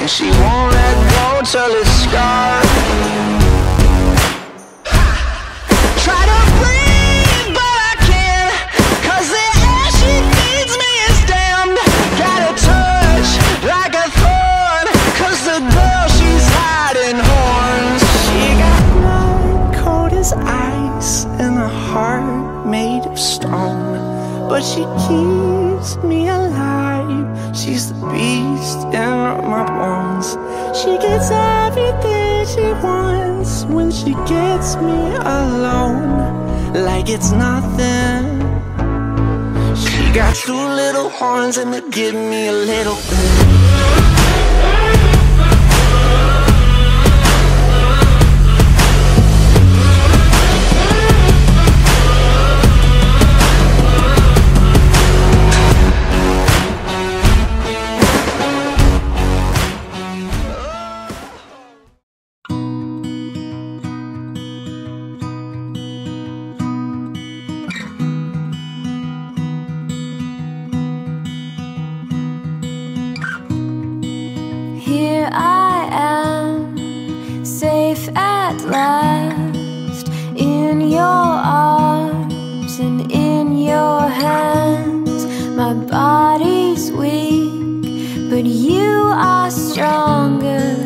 And she won't let go till it's scarred Try to breathe, but I can't the air she feeds me is damned. Got a touch like a the girl, she's hiding horns. She got blood cold as ice And a heart made of stone. But she keeps me alive. She's the beast in my bones. She gets everything she wants when she gets me alone. Like it's nothing. She got two little horns and they give me a little bit. I am, safe at last, in your arms and in your hands. My body's weak, but you are stronger,